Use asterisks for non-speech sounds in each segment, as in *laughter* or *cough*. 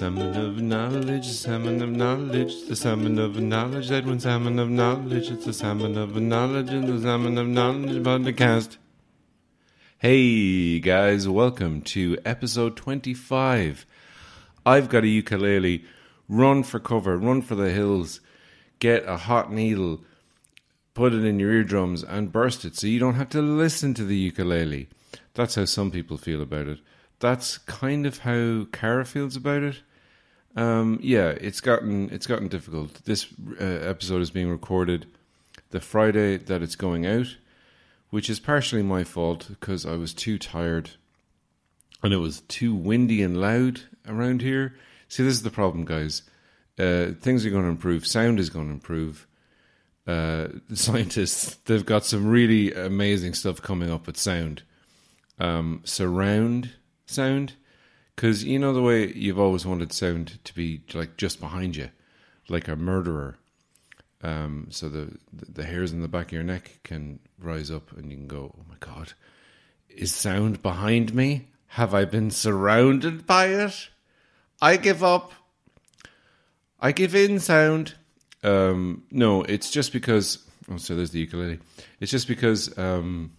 salmon of knowledge, salmon of knowledge, the salmon of knowledge, Edwin Sammon of knowledge, it's the salmon of knowledge and the salmon of knowledge podcast. Hey guys, welcome to episode 25. I've got a ukulele. Run for cover, run for the hills, get a hot needle, put it in your eardrums and burst it so you don't have to listen to the ukulele. That's how some people feel about it that's kind of how Cara feels about it. Um, yeah, it's gotten it's gotten difficult. This uh, episode is being recorded the Friday that it's going out, which is partially my fault because I was too tired and it was too windy and loud around here. See, this is the problem, guys. Uh, things are going to improve. Sound is going to improve. Uh, *laughs* scientists they've got some really amazing stuff coming up with sound. Um, surround sound because you know the way you've always wanted sound to be like just behind you, like a murderer. Um, so the the hairs in the back of your neck can rise up, and you can go, "Oh my god, is sound behind me? Have I been surrounded by it? I give up. I give in." Sound. Um, no, it's just because. Oh, so there's the ukulele. It's just because. Um,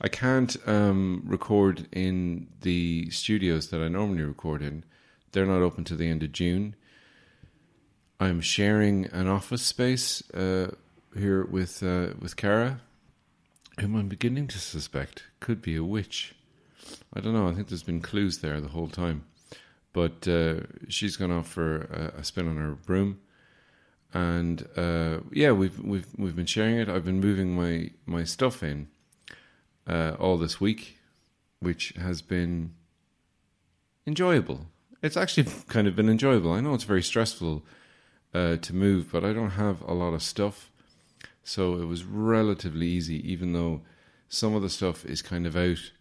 I can't um, record in the studios that I normally record in. They're not open to the end of June. I'm sharing an office space uh, here with uh, with Cara, whom I'm beginning to suspect could be a witch. I don't know. I think there's been clues there the whole time, but uh, she's gone off for a, a, spin on her broom, and uh, yeah, we've we've we've been sharing it. I've been moving my my stuff in uh, all this week, which has been enjoyable. It's actually *laughs* kind of been enjoyable. I know it's very stressful uh, to move, but I don't have a lot of stuff. So it was relatively easy, even though some of the stuff is kind of out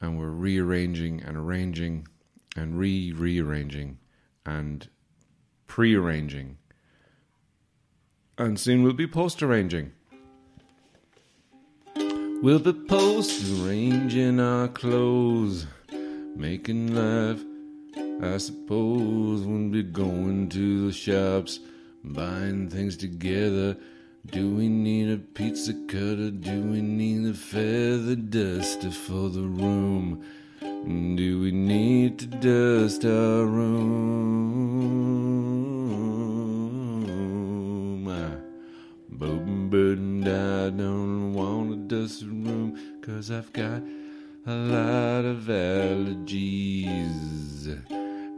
and we're rearranging and arranging and re rearranging and pre arranging. And soon we'll be post arranging. We'll be post arranging our clothes, making love. I suppose when we're going to the shops, buying things together. Do we need a pizza cutter? Do we need a feather duster for the room? Do we need to dust our room? Ah, but I don't want to dust room cause I've got a lot of allergies.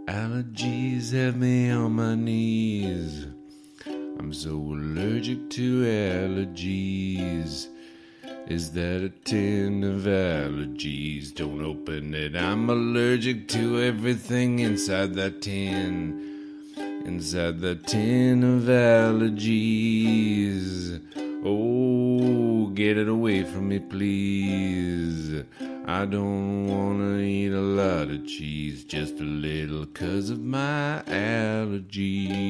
Allergies have me on my knees. I'm so allergic to allergies. Is that a tin of allergies? Don't open it. I'm allergic to everything inside that tin. Inside the tin of allergies. Oh, get it away from me, please. I don't wanna eat a lot of cheese, just a little cause of my allergies.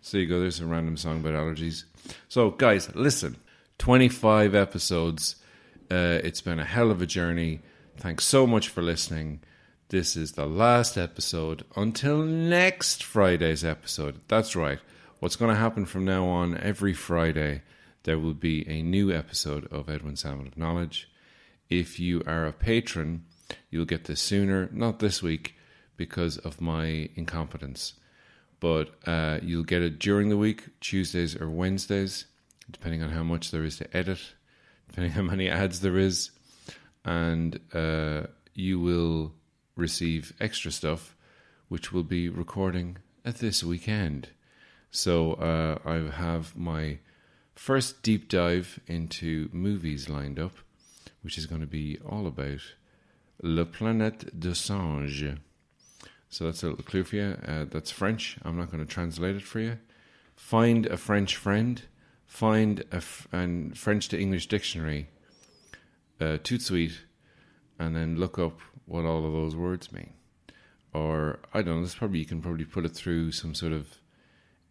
So you go, there's a random song about allergies. So, guys, listen 25 episodes. Uh, it's been a hell of a journey. Thanks so much for listening. This is the last episode until next Friday's episode. That's right. What's going to happen from now on, every Friday, there will be a new episode of Edwin Sammon of Knowledge. If you are a patron, you'll get this sooner, not this week because of my incompetence, but uh, you'll get it during the week, Tuesdays or Wednesdays, depending on how much there is to edit, depending on how many ads there is. And uh, you will receive extra stuff, which will be recording at this weekend. So uh, I have my first deep dive into movies lined up, which is going to be all about Le Planète de Singe. So that's a little clue for you. Uh, that's French. I'm not going to translate it for you. Find a French friend. Find a f- and French to English dictionary. Uh, tout suite, and then look up what all of those words mean. Or I don't know. This probably you can probably put it through some sort of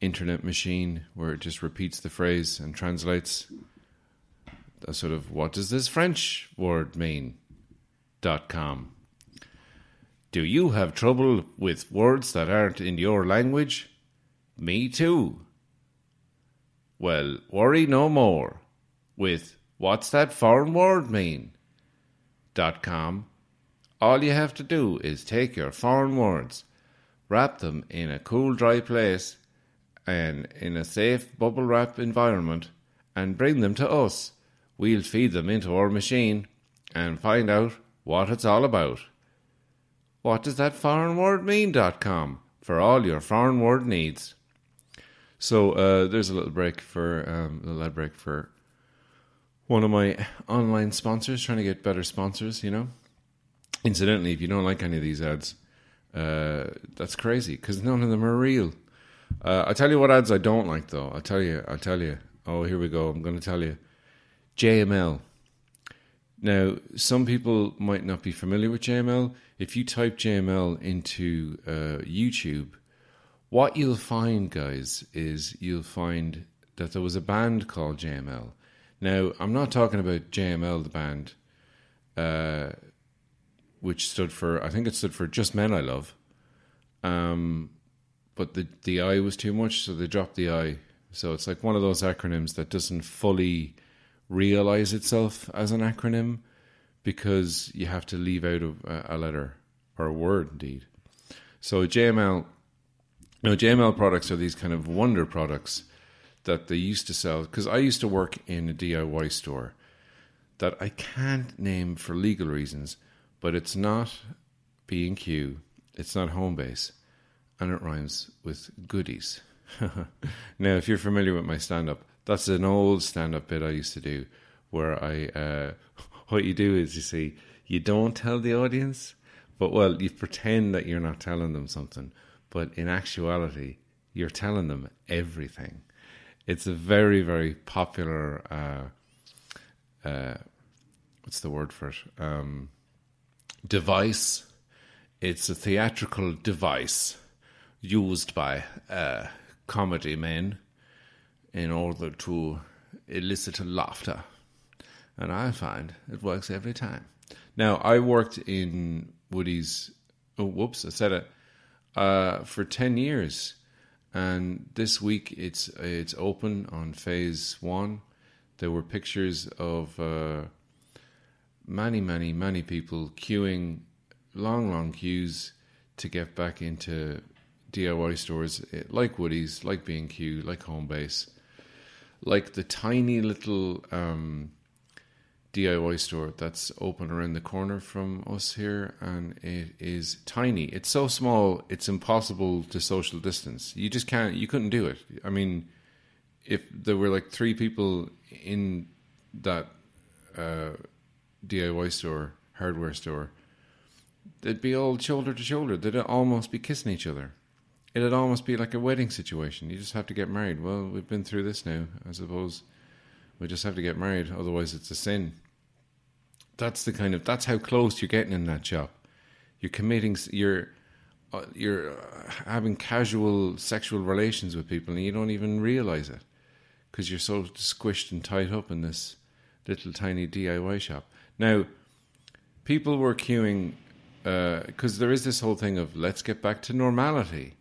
internet machine where it just repeats the phrase and translates a sort of what does this French word mean dot com. Do you have trouble with words that aren't in your language? Me too. Well, worry no more with What's That Foreign Word Mean? dot com. All you have to do is take your foreign words, wrap them in a cool, dry place and in a safe bubble wrap environment, and bring them to us. We'll feed them into our machine and find out what it's all about. What does that foreign word mean.com for all your foreign word needs. So uh, there's a little break for um, a little break for one of my online sponsors trying to get better sponsors. You know, incidentally, if you don't like any of these ads, uh, that's crazy because none of them are real. Uh, I'll tell you what ads I don't like though. I'll tell you. I'll tell you. Oh, here we go. I'm going to tell you. JML. Now, some people might not be familiar with JML. If you type JML into uh, YouTube, what you'll find, guys, is you'll find that there was a band called JML. Now, I'm not talking about JML, the band, uh, which stood for, I think it stood for Just Men I Love. Um, but the, the I was too much, so they dropped the I. So it's like one of those acronyms that doesn't fully realize itself as an acronym because you have to leave out a, a letter or a word, indeed. So JML, no, JML products are these kind of wonder products that they used to sell. Because I used to work in a DIY store that I can't name for legal reasons, but it's not B and Q, it's not Homebase, and it rhymes with goodies. *laughs* now, if you're familiar with my stand up, that's an old stand up bit I used to do where I, uh, *laughs* what you do is you see, you don't tell the audience, but well, you pretend that you're not telling them something, but in actuality, you're telling them everything. It's a very, very popular, uh, uh, what's the word for it? Um, device. It's a theatrical device used by uh, comedy men in order to elicit laughter. And I find it works every time. Now, I worked in Woodie's, oh, whoops, I said it, uh, for 10 years. And this week it's it's open on phase one. There were pictures of uh, many, many, many people queuing, long, long queues to get back into DIY stores eh, like Woodie's, like B&Q, like Homebase, like the tiny little um, DIY store that's open around the corner from us here, and it is tiny. It's so small, it's impossible to social distance. You just can't. You couldn't do it. I mean, if there were like three people in that uh, DIY store, hardware store, they'd be all shoulder to shoulder. They'd almost be kissing each other. It'd almost be like a wedding situation. You just have to get married. Well, we've been through this now. I suppose we just have to get married. Otherwise, it's a sin. That's the kind of that's how close you're getting in that shop. You're committing. You're uh, you're uh, having casual sexual relations with people, and you don't even realize it because you're so squished and tied up in this little tiny DIY shop. Now, people were queuing because uh, there is this whole thing of let's get back to normality.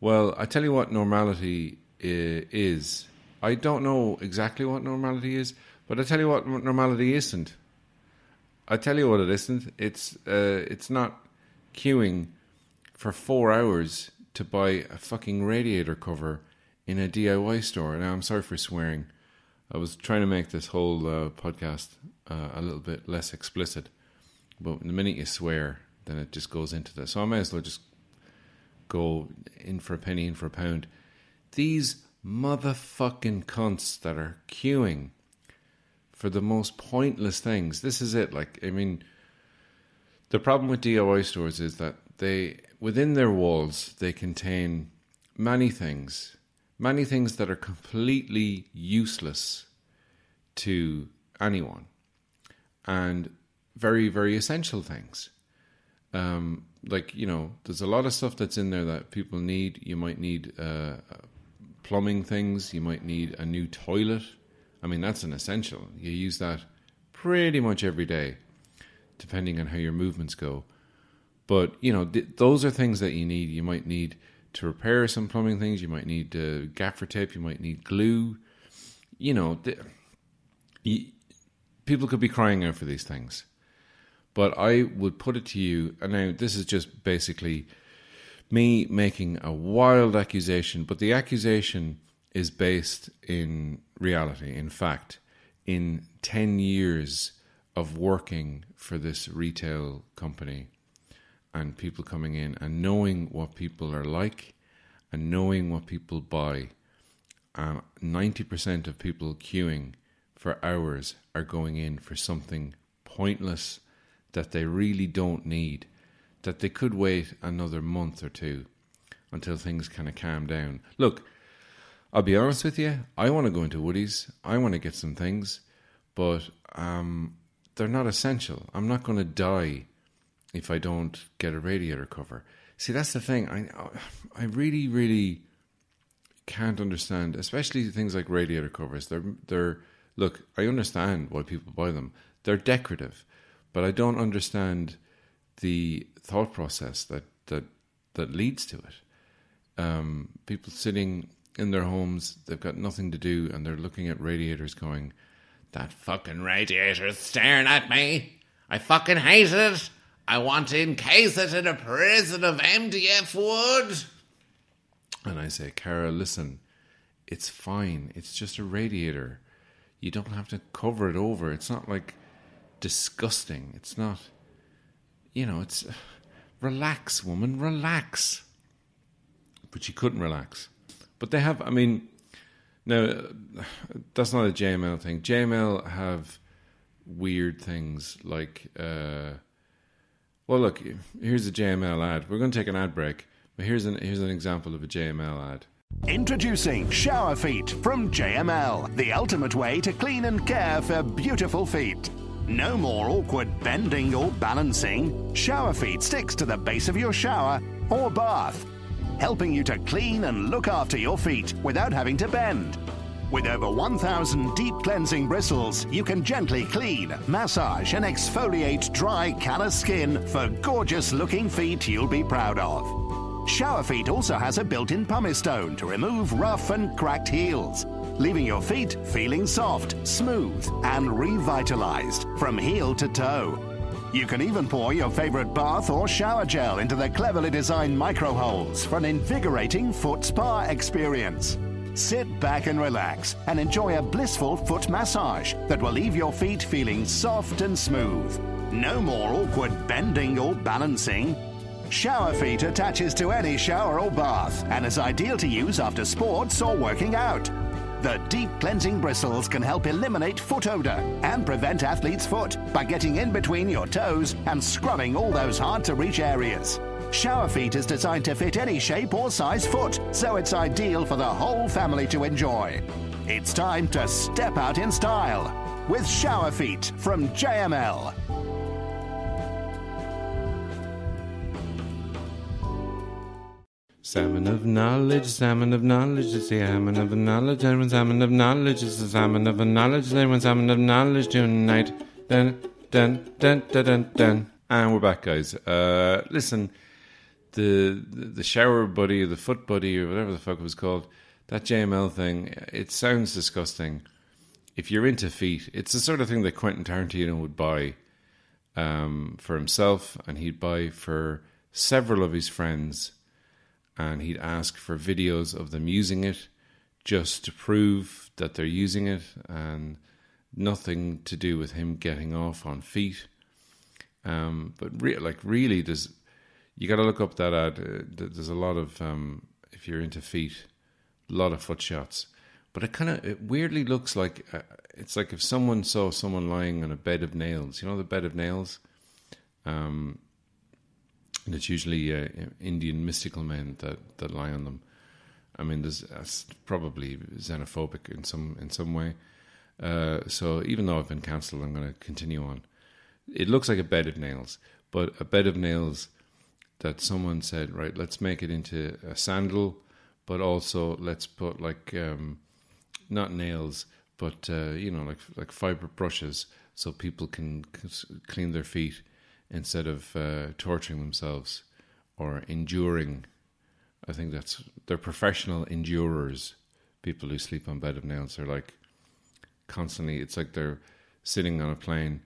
Well, I tell you what normality is. I don't know exactly what normality is, but I tell you what normality isn't. I tell you what it isn't. It's uh, it's not queuing for four hours to buy a fucking radiator cover in a DIY store. Now I'm sorry for swearing. I was trying to make this whole uh, podcast uh, a little bit less explicit, but the minute you swear, then it just goes into this. So I may as well just go in for a penny, in for a pound. These motherfucking cunts that are queuing for the most pointless things. This is it. Like, I mean, the problem with DIY stores is that they, within their walls, they contain many things, many things that are completely useless to anyone, and very, very essential things. Um, like you know, there's a lot of stuff that's in there that people need. You might need uh, plumbing things. You might need a new toilet I mean, that's an essential. You use that pretty much every day, depending on how your movements go. But you know, th- those are things that you need. You might need to repair some plumbing things. You might need uh, gaffer tape. You might need glue. You know, th- people could be crying out for these things. But I would put it to you, and now this is just basically me making a wild accusation, but the accusation is based in reality, in fact, in 10 years of working for this retail company and people coming in and knowing what people are like and knowing what people buy. Uh, 90% of people queuing for hours are going in for something pointless that they really don't need, that they could wait another month or two until things kind of calm down. Look, I'll be honest with you, I want to go into Woodie's, I want to get some things, but um, they're not essential. I'm not going to die if I don't get a radiator cover. See, that's the thing. I I really, really can't understand, especially things like radiator covers. They're they're look. I understand why people buy them. They're decorative, but I don't understand the thought process that that that leads to it. Um, people sitting in their homes, they've got nothing to do, and they're looking at radiators, going, "That fucking radiator's staring at me. I fucking hate it. I want to encase it in a prison of MDF wood." And I say, "Cara, listen, it's fine. It's just a radiator. You don't have to cover it over. It's not like." Disgusting. It's not, you know, it's relax, woman, relax. But she couldn't relax. But they have, I mean, now that's not a JML thing. JML have weird things like, uh, well, look, here's a JML ad. We're going to take an ad break, but here's an here's an example of a JML ad. Introducing Shower Feet from JML, the ultimate way to clean and care for beautiful feet. No more awkward bending or balancing. Shower Feet sticks to the base of your shower or bath, helping you to clean and look after your feet without having to bend. With over 1,000 deep cleansing bristles, you can gently clean, massage, and exfoliate dry, callous skin for gorgeous looking feet you'll be proud of. Shower Feet also has a built in pumice stone to remove rough and cracked heels leaving your feet feeling soft, smooth, and revitalized from heel to toe. You can even pour your favorite bath or shower gel into the cleverly designed micro holes for an invigorating foot spa experience. Sit back and relax and enjoy a blissful foot massage that will leave your feet feeling soft and smooth. No more awkward bending or balancing. Shower Feet attaches to any shower or bath and is ideal to use after sports or working out. The deep cleansing bristles can help eliminate foot odor and prevent athlete's foot by getting in between your toes and scrubbing all those hard to reach areas. Shower Feet is designed to fit any shape or size foot, so it's ideal for the whole family to enjoy. It's time to step out in style with Shower Feet from JML. Salmon of knowledge, salmon of knowledge, it's the salmon of knowledge, everyone salmon of knowledge, it's the salmon of knowledge, everyone salmon of knowledge tonight. Dun, dun, dun, dun, dun, dun. And we're back, guys. Uh, listen, the, the shower buddy, the foot buddy, or whatever the fuck it was called, that JML thing, it sounds disgusting. If you're into feet, it's the sort of thing that Quentin Tarantino would buy um, for himself, and he'd buy for several of his friends and he'd ask for videos of them using it just to prove that they're using it and nothing to do with him getting off on feet. Um, but re- like really, there's you got to look up that ad. Uh, there's a lot of um, if you're into feet, a lot of foot shots. But it kind of it weirdly looks like uh, it's like if someone saw someone lying on a bed of nails. You know the bed of nails. Um, and it's usually uh, Indian mystical men that, that lie on them. I mean, there's that's probably xenophobic in some in some way. Uh, so even though I've been cancelled, I'm going to continue on. It looks like a bed of nails, but a bed of nails that someone said, right, let's make it into a sandal, but also let's put like um, not nails, but uh, you know, like like fiber brushes, so people can clean their feet instead of uh, torturing themselves or enduring. I think that's they're professional endurers. People who sleep on bed of nails are like constantly. It's like they're sitting on a plane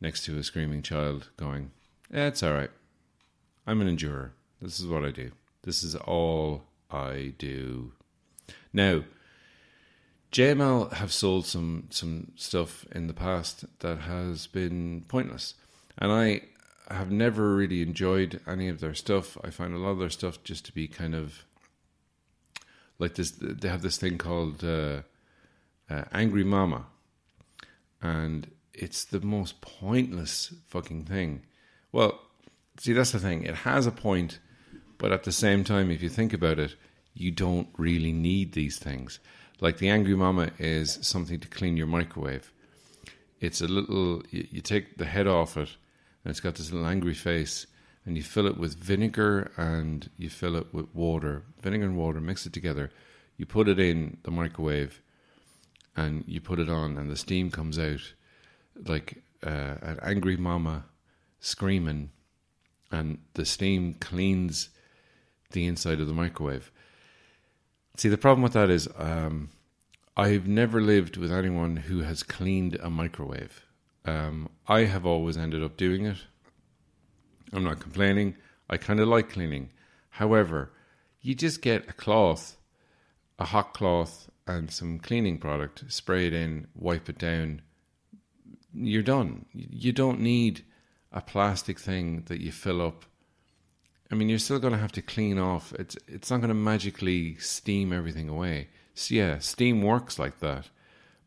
next to a screaming child, going, "Yeah, it's all right. I'm an endurer. This is what I do. This is all I do." Now, JML have sold some some stuff in the past that has been pointless, and I have never really enjoyed any of their stuff. I find a lot of their stuff just to be kind of like this. They have this thing called uh, uh, Angry Mama, and it's the most pointless fucking thing. Well, see, that's the thing. It has a point, but at the same time, if you think about it, you don't really need these things. Like the Angry Mama is something to clean your microwave. It's a little, you, you take the head off it, and it's got this little angry face, and you fill it with vinegar and you fill it with water, vinegar and water, mix it together. You put it in the microwave, and you put it on, and the steam comes out like uh, an angry mama screaming, and the steam cleans the inside of the microwave. See, the problem with that is um, I've never lived with anyone who has cleaned a microwave. Um, I have always ended up doing it. I'm not complaining. I kind of like cleaning. However, you just get a cloth, a hot cloth, and some cleaning product, spray it in, wipe it down. You're done. You don't need a plastic thing that you fill up I mean, you're still going to have to clean off. It's it's not going to magically steam everything away. So yeah, steam works like that,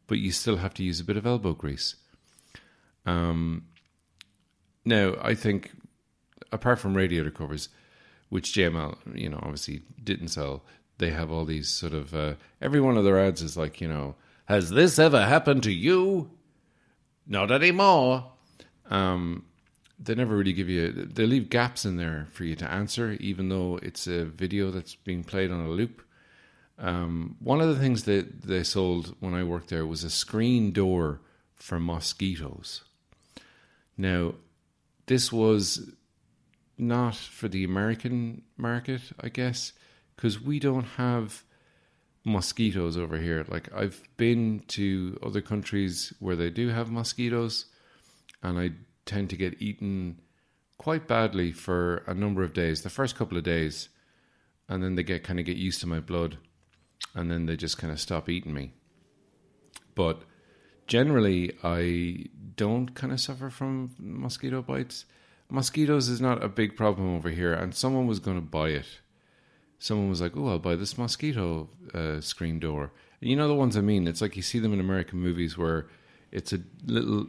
but you still have to use a bit of elbow grease. Um, now I think, apart from radiator covers, which JML, you know, obviously didn't sell, they have all these sort of uh, every one of their ads is like, you know, has this ever happened to you? Not anymore. Um, they never really give you they leave gaps in there for you to answer even though it's a video that's being played on a loop um, one of the things that they sold when i worked there was a screen door for mosquitoes now this was not for the american market i guess because we don't have mosquitoes over here like i've been to other countries where they do have mosquitoes and i tend to get eaten quite badly for a number of days. The first couple of days, and then they get kind of get used to my blood, and then they just kind of stop eating me. But generally, I don't kind of suffer from mosquito bites. Mosquitoes is not a big problem over here, and someone was going to buy it. Someone was like, "Oh, I'll buy this mosquito uh, screen door." And you know the ones I mean. It's like you see them in American movies where it's a little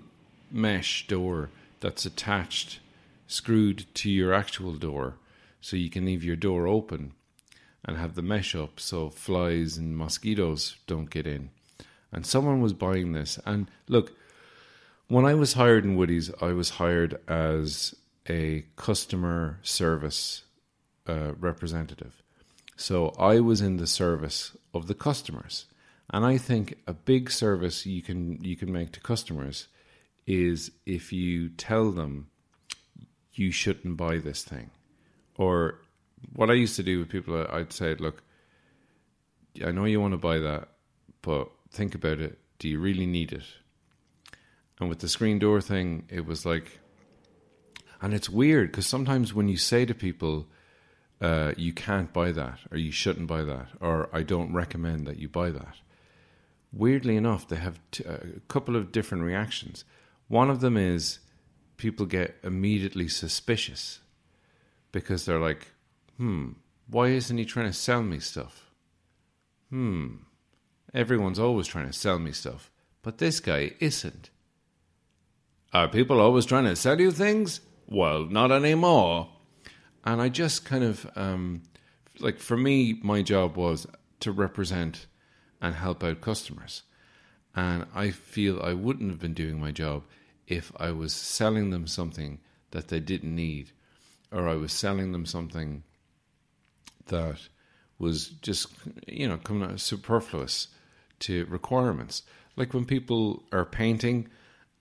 mesh door that's attached, screwed to your actual door, so you can leave your door open and have the mesh up so flies and mosquitoes don't get in. And someone was buying this. And look, when I was hired in Woodie's, I was hired as a customer service uh, representative. So I was in the service of the customers. And I think a big service you can you can make to customers is if you tell them you shouldn't buy this thing. Or what I used to do with people, I'd say, look, I know you want to buy that, but think about it. Do you really need it? And with the screen door thing, it was like, and it's weird because sometimes when you say to people, uh, you can't buy that, or you shouldn't buy that, or I don't recommend that you buy that, weirdly enough, they have t- a couple of different reactions. One of them is people get immediately suspicious because they're like, hmm, why isn't he trying to sell me stuff? Hmm, everyone's always trying to sell me stuff, but this guy isn't. Are people always trying to sell you things? Well, not anymore. And I just kind of, um, like, for me, my job was to represent and help out customers. And I feel I wouldn't have been doing my job if I was selling them something that they didn't need, or I was selling them something that was just, you know, coming out superfluous to requirements. Like when people are painting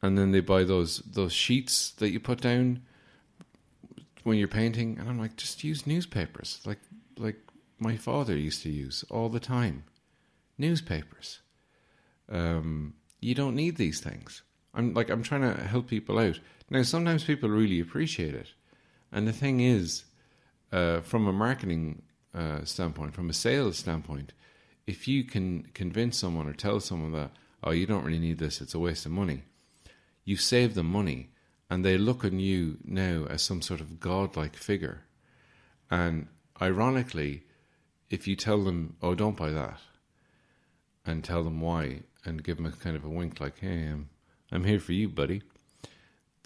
and then they buy those those sheets that you put down when you're painting, and I'm like, just use newspapers, like like my father used to use all the time. Newspapers. Um, you don't need these things. I'm like I'm trying to help people out. Now, sometimes people really appreciate it, and the thing is, uh, from a marketing uh, standpoint, from a sales standpoint, if you can convince someone or tell someone that oh you don't really need this, it's a waste of money, you save them money, and they look on you now as some sort of godlike figure, and ironically, if you tell them oh don't buy that, and tell them why, and give them a kind of a wink like hey I'm, I'm here for you buddy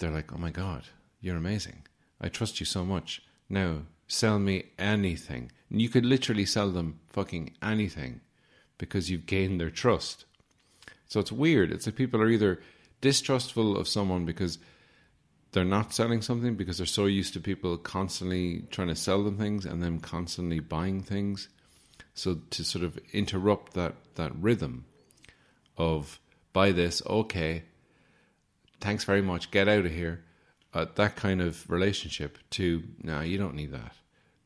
they're like, oh my God, you're amazing. I trust you so much. Now, sell me anything. And you could literally sell them fucking anything because you've gained their trust. So it's weird. It's like people are either distrustful of someone because they're not selling something because they're so used to people constantly trying to sell them things and them constantly buying things. So to sort of interrupt that, that rhythm of buy this, okay, thanks very much, get out of here. Uh, that kind of relationship to, no, you don't need that.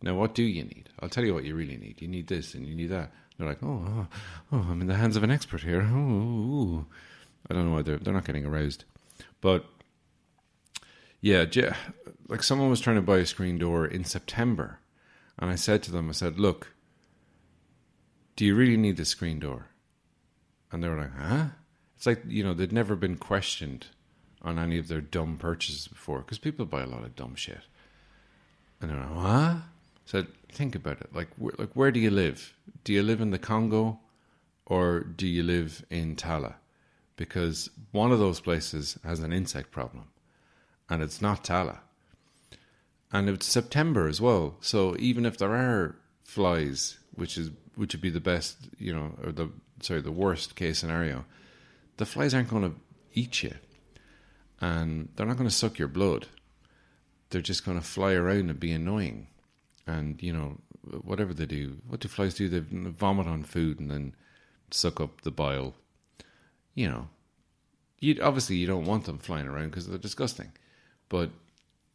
Now, what do you need? I'll tell you what you really need. You need this and you need that. They're like, oh, oh, oh I'm in the hands of an expert here. I don't know why they're, they're not getting aroused. But yeah, like someone was trying to buy a screen door in September. And I said to them, I said, look, do you really need the screen door? And they were like, huh? It's like, you know, they'd never been questioned on any of their dumb purchases before because people buy a lot of dumb shit. And they're like, what? So think about it. Like, wh- like where do you live? Do you live in the Congo or do you live in Tallaght? Because one of those places has an insect problem and it's not Tallaght. And it's September as well. So even if there are flies, which is which would be the best, you know, or the sorry, the worst case scenario, the flies aren't going to eat you and they're not going to suck your blood. They're just going to fly around and be annoying. And, you know, whatever they do, what do flies do? They vomit on food and then suck up the bile. You know, you obviously you don't want them flying around because they're disgusting, but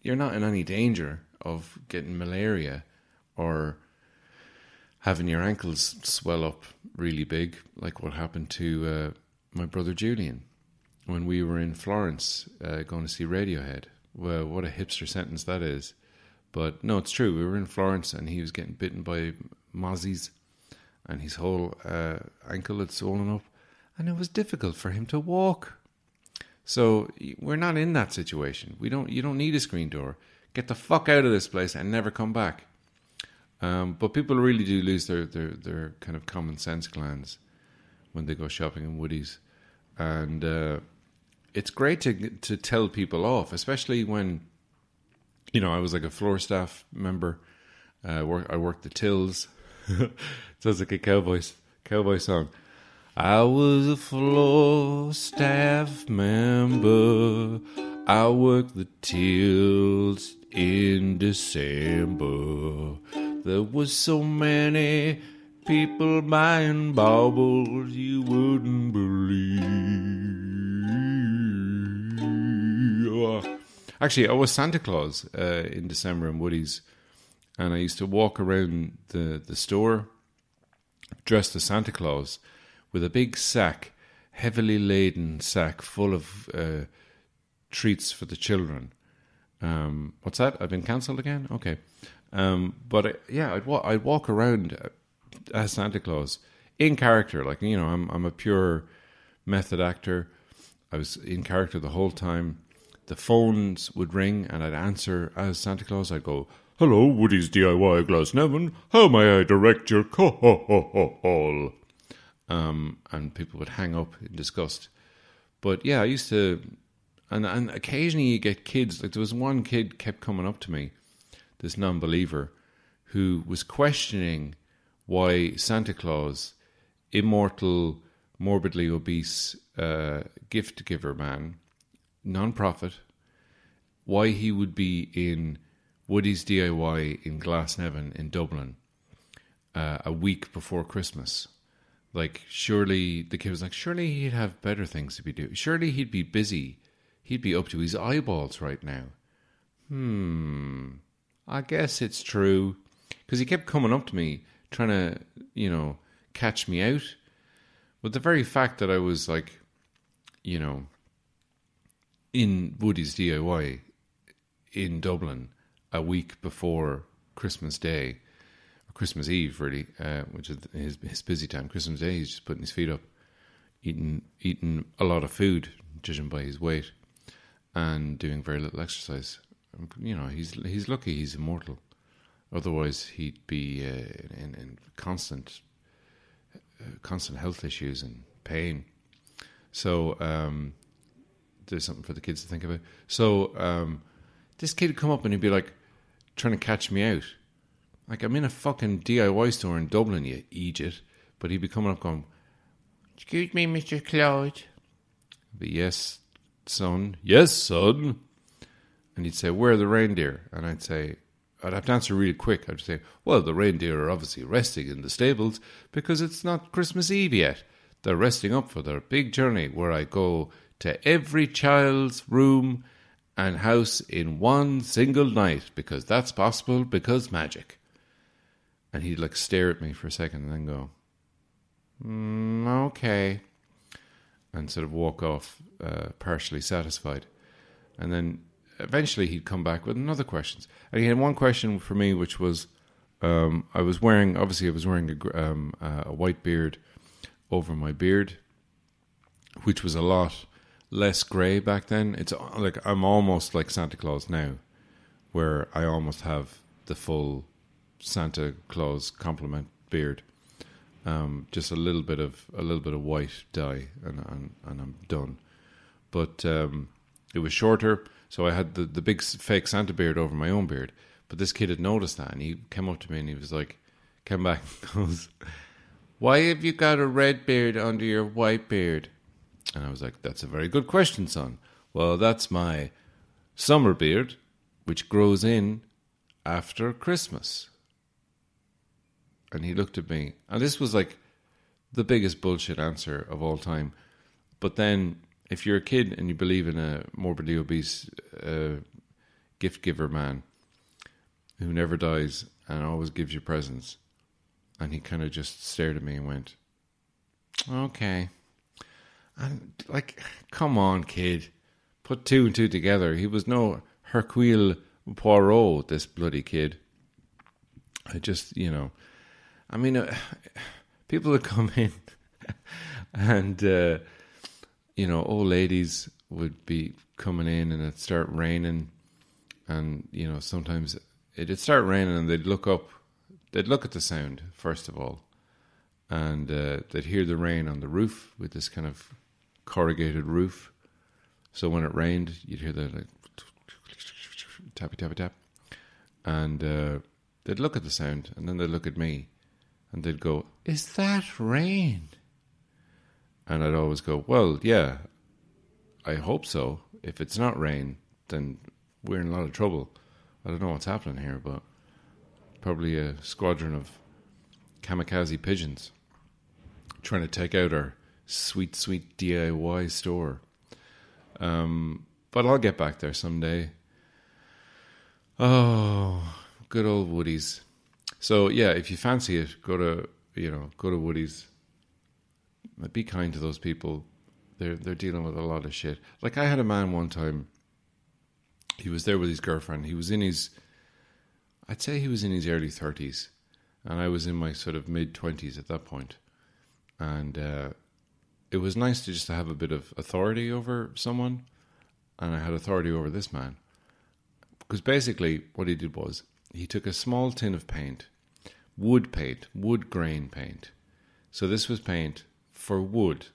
you're not in any danger of getting malaria or having your ankles swell up really big, like what happened to uh, my brother Julian when we were in Florence uh, going to see Radiohead. Well, what a hipster sentence that is. But no, it's true. We were in Florence and he was getting bitten by mozzies and his whole uh, ankle had swollen up and it was difficult for him to walk. So we're not in that situation. We don't. You don't need a screen door. Get the fuck out of this place and never come back. Um, but people really do lose their, their, their kind of common sense glands when they go shopping in Woodie's and uh, it's great to to tell people off, especially when you know I was like a floor staff member. Uh, work, I worked the tills. *laughs* Sounds like a cowboy cowboy song. I was a floor staff member. I worked the tills in December. There was so many people buying baubles you wouldn't believe. Actually, I was Santa Claus uh, in December in Woodie's, and I used to walk around the, the store dressed as Santa Claus with a big sack, heavily laden sack full of uh, treats for the children. Um, what's that? I've been cancelled again? Okay. Um, but uh, yeah, I'd, wa- I'd walk around as Santa Claus in character. Like you know, I'm I'm a pure method actor. I was in character the whole time. The phones would ring and I'd answer as Santa Claus. I'd go, "Hello, Woodie's DIY Glass Glasnevin. How may I direct your call?" Um, and people would hang up in disgust. But yeah, I used to, and and occasionally you get kids. Like there was one kid kept coming up to me, this non-believer, who was questioning why Santa Claus, immortal, morbidly obese uh, gift giver man, non profit, why he would be in Woodie's DIY in Glasnevin in Dublin uh, a week before Christmas. Like, surely the kid was like, surely he'd have better things to be doing. Surely he'd be busy. He'd be up to his eyeballs right now. Hmm. I guess it's true. Because he kept coming up to me, trying to, you know, catch me out. But the very fact that I was like, you know, in Woodie's DIY in Dublin a week before Christmas Day, or Christmas Eve, really, uh, which is his, his busy time. Christmas Day, he's just putting his feet up, eating eating a lot of food, judging by his weight, and doing very little exercise. You know, he's he's lucky he's immortal. Otherwise, he'd be uh, in, in constant uh, constant health issues and pain. So um, there's something for the kids to think about. So um, this kid would come up and he'd be like trying to catch me out. Like I'm in a fucking DIY store in Dublin, you idiot. But he'd be coming up going, "Excuse me, Mister Cloud." But yes, son. Yes, son. And he'd say, "Where are the reindeer?" And I'd say, I'd have to answer really quick. I'd say, well, the reindeer are obviously resting in the stables because it's not Christmas Eve yet. They're resting up for their big journey where I go to every child's room and house in one single night because that's possible because magic. And he'd like stare at me for a second and then go, mm, okay. And sort of walk off uh, partially satisfied. And then eventually he'd come back with another questions. And he had one question for me, which was, um, I was wearing obviously I was wearing a, um, uh, a white beard over my beard, which was a lot less grey back then. It's like I'm almost like Santa Claus now, where I almost have the full Santa Claus compliment beard. Um, just a little bit of a little bit of white dye, and and, and I'm done. But um, it was shorter, so I had the, the big fake Santa beard over my own beard. But this kid had noticed that, and he came up to me and he was like, came back *laughs* and goes, Why have you got a red beard under your white beard? And I was like, That's a very good question, son. Well, that's my summer beard, which grows in after Christmas. And he looked at me, and this was like the biggest bullshit answer of all time. But then, if you're a kid and you believe in a morbidly obese uh, gift giver man who never dies and always gives you presents, and he kind of just stared at me and went, "Okay." And like, come on, kid, put two and two together. He was no Hercule Poirot. This bloody kid. I just, you know, I mean, uh, *sighs* people would come in *laughs* and, uh, you know, old ladies would be coming in and it'd start raining. And, you know, sometimes it'd start raining and they'd look up, they'd look at the sound, first of all. And uh, they'd hear the rain on the roof with this kind of corrugated roof. So when it rained, you'd hear the like tappy tappy tap, and uh, they'd look at the sound, and then they'd look at me, and they'd go, "Is that rain?" And I'd always go, "Well, yeah, I hope so. If it's not rain, then we're in a lot of trouble. I don't know what's happening here, but probably a squadron of kamikaze pigeons trying to take out our sweet, sweet DIY store." Um, but I'll get back there someday. Oh, good old Woodie's. So yeah, if you fancy it, go to you know go to Woodie's. Be kind to those people. They're they're dealing with a lot of shit. Like I had a man one time. He was there with his girlfriend. He was in his, I'd say he was in his early thirties, and I was in my sort of mid twenties at that point. And uh, it was nice to just have a bit of authority over someone, and I had authority over this man because basically what he did was he took a small tin of paint, wood paint, wood grain paint. So this was paint for wood,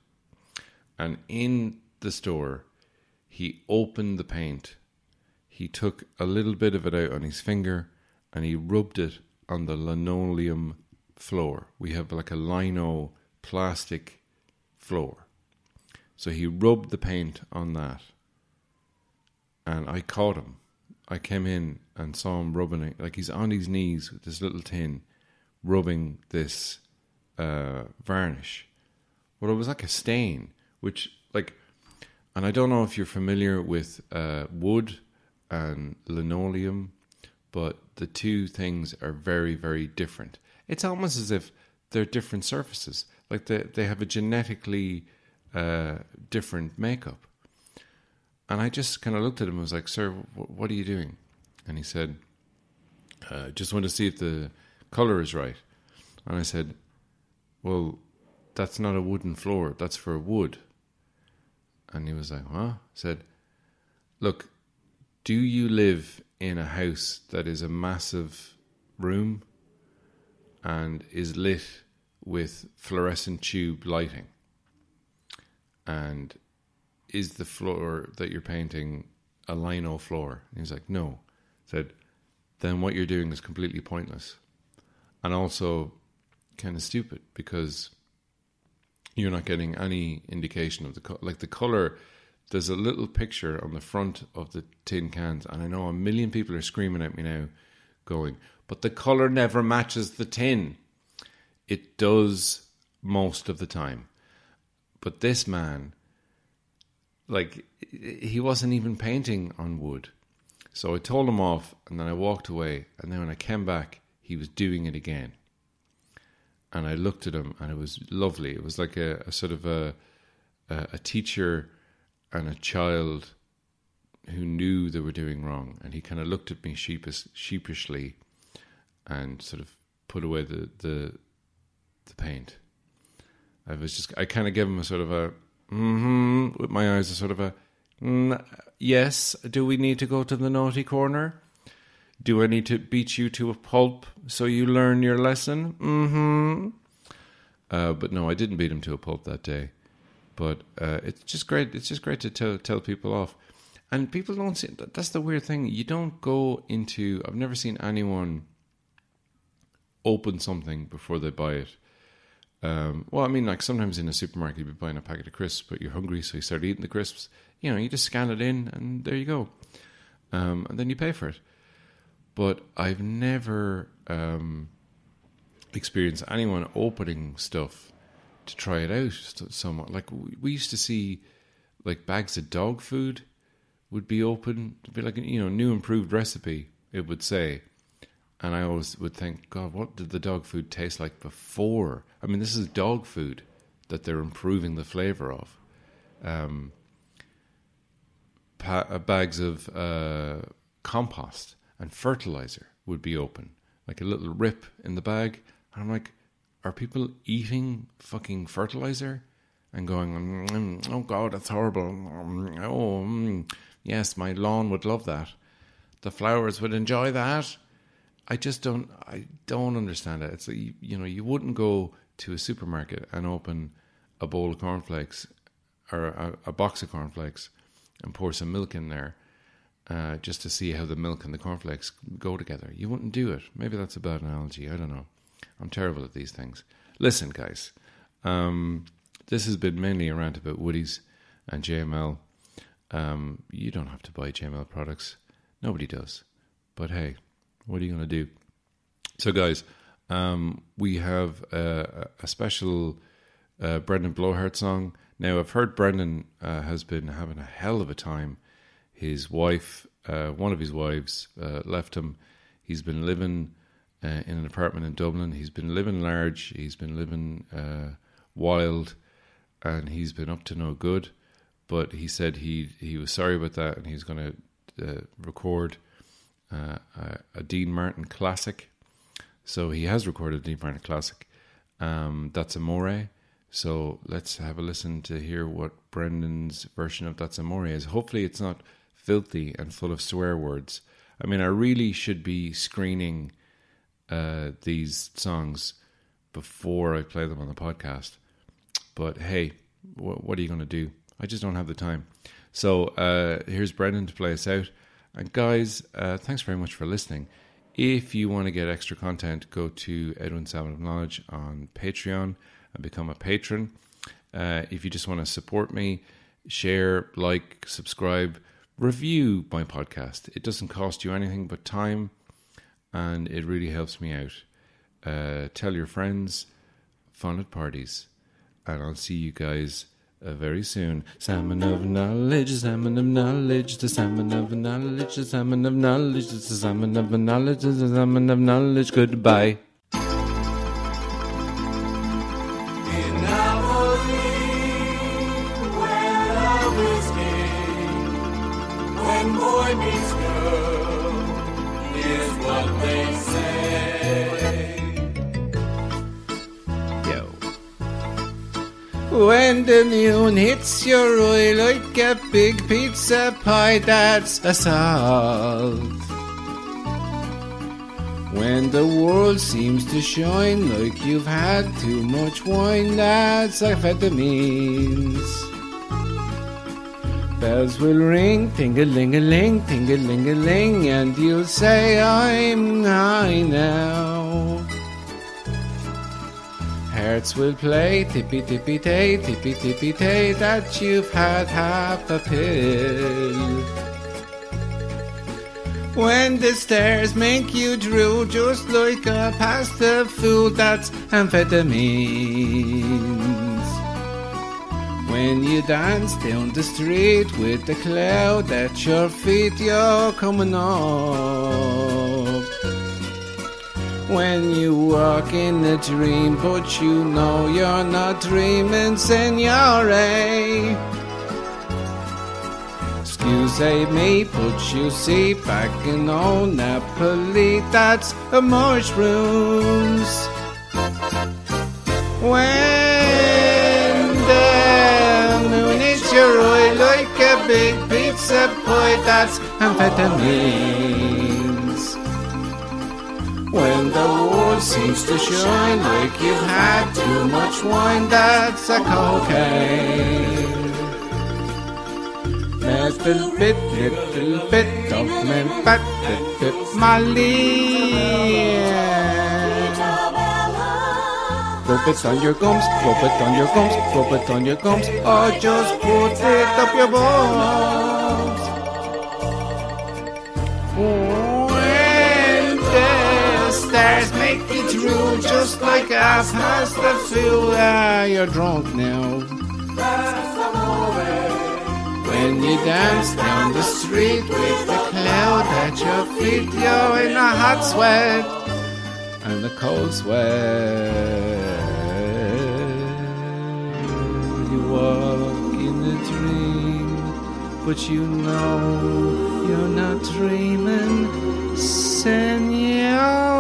and in the store, he opened the paint. He took a little bit of it out on his finger, and he rubbed it on the linoleum floor. We have like a lino plastic floor. So he rubbed the paint on that. And I caught him. I came in and saw him rubbing it. Like he's on his knees with this little tin, rubbing this uh, varnish. Well, it was like a stain, which, like, and I don't know if you're familiar with uh, wood and linoleum, but the two things are very, very different. It's almost as if they're different surfaces, like they they have a genetically uh, different makeup. And I just kind of looked at him and was like, "Sir, wh- what are you doing?" And he said, uh, "Just want to see if the color is right." And I said, "Well, that's not a wooden floor. That's for wood." And he was like, "What?" I said, "Look, do you live in a house that is a massive room and is lit with fluorescent tube lighting? And is the floor that you're painting a lino floor? And he was like, no. I said, then what you're doing is completely pointless. And also kind of stupid because you're not getting any indication of the color. Like the color, there's a little picture on the front of the tin cans, and I know a million people are screaming at me now, going, but the color never matches the tin. It does most of the time. But this man, like, he wasn't even painting on wood. So I told him off, and then I walked away. And then when I came back, he was doing it again. And I looked at him, and it was lovely. It was like a, a sort of a, a a teacher and a child who knew they were doing wrong. And he kind of looked at me sheepish, sheepishly, and sort of put away the the, the paint. I was just, I kind of gave him a sort of a, mm-hmm, with my eyes, a sort of a, mm, yes, do we need to go to the naughty corner? Do I need to beat you to a pulp so you learn your lesson? Mm-hmm. Uh, but no, I didn't beat him to a pulp that day. But uh, it's just great. It's just great to tell tell people off, and people don't see. That's the weird thing. You don't go into. I've never seen anyone open something before they buy it. Um, well, I mean, like sometimes in a supermarket, you'd be buying a packet of crisps, but you're hungry, so you start eating the crisps. You know, you just scan it in, and there you go. Um, and then you pay for it. But I've never um, experienced anyone opening stuff to try it out somewhat. Like we used to see, like bags of dog food would be open to be like you know new improved recipe. It would say, and I always would think, God, what did the dog food taste like before? I mean, this is dog food that they're improving the flavor of. Um, pa- uh, bags of uh, compost and fertilizer would be open, like a little rip in the bag. And I'm like, are people eating fucking fertilizer and going, mm, oh God, that's horrible. Mm, Oh, mm, yes, my lawn would love that. The flowers would enjoy that. I just don't. I don't understand it. It's like, you, you know, you wouldn't go to a supermarket and open a bowl of cornflakes or a, a box of cornflakes and pour some milk in there uh, just to see how the milk and the cornflakes go together. You wouldn't do it. Maybe that's a bad analogy. I don't know. I'm terrible at these things. Listen, guys, um, this has been mainly a rant about Woodie's and JML. Um, you don't have to buy JML products. Nobody does. But hey, what are you going to do? So, guys, um, we have a, a special uh, Brendan Blowhard song. Now, I've heard Brendan uh, has been having a hell of a time. His wife, uh, one of his wives, uh, left him. He's been living uh, in an apartment in Dublin. He's been living large. He's been living uh, wild, and he's been up to no good. But he said he he was sorry about that, and he's going to record uh, a, Dean Martin classic. So he has recorded Dean Martin classic. Um, That's Amore. So let's have a listen to hear what Brendan's version of That's Amore is. Hopefully, it's not filthy and full of swear words. I mean, I really should be screening uh, these songs before I play them on the podcast. But hey, wh- what are you going to do? I just don't have the time. So uh, here's Brendan to play us out. And guys, uh, thanks very much for listening. If you want to get extra content, go to Edwin Salmon of Knowledge on Patreon and become a patron. Uh, if you just want to support me, share, like, subscribe, review my podcast. It doesn't cost you anything but time, and it really helps me out. Uh, tell your friends, fun at parties, and I'll see you guys uh, very soon. Salmon of knowledge, salmon of knowledge, the salmon of knowledge, the salmon of knowledge, the salmon of knowledge, the salmon of knowledge. Goodbye. When the moon hits your eye like a big pizza pie, that's assault. When the world seems to shine like you've had too much wine, that's amphetamines. Bells will ring, ting-a-ling-a-ling, ting-a-ling-a-ling, and you'll say, I'm high now. Hearts will play, tippy-tippy-tay, tippy-tippy-tay, that you've had half a pill. When the stairs make you drool just like a pasta food, that's amphetamines. When you dance down the street with the cloud at your feet, you're coming up. When you walk in a dream, but you know you're not dreaming, Signore. Excuse me, but you see, back in old Napoli, that's a mushrooms. When the moon hits your eye like a big pizza pie, that's amphetamines. When the world seems to shine like you've had too much wine, that's a cocaine. Little bit, little bit of me, but bit Molly. Rub it on your gums, rub it on your gums, rub it on your gums, or just put it up your bums. Just like us has the feel, ah, you're drunk now. When you dance down the street with the cloud at your feet, you're in a hot sweat and a cold sweat. You walk in a dream, but you know you're not dreaming, Signore.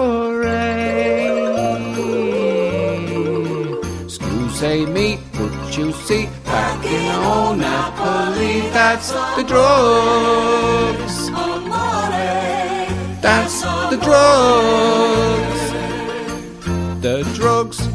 Excuse me, but you see, back in old Napoli, that's the drugs. That's the drugs. The drugs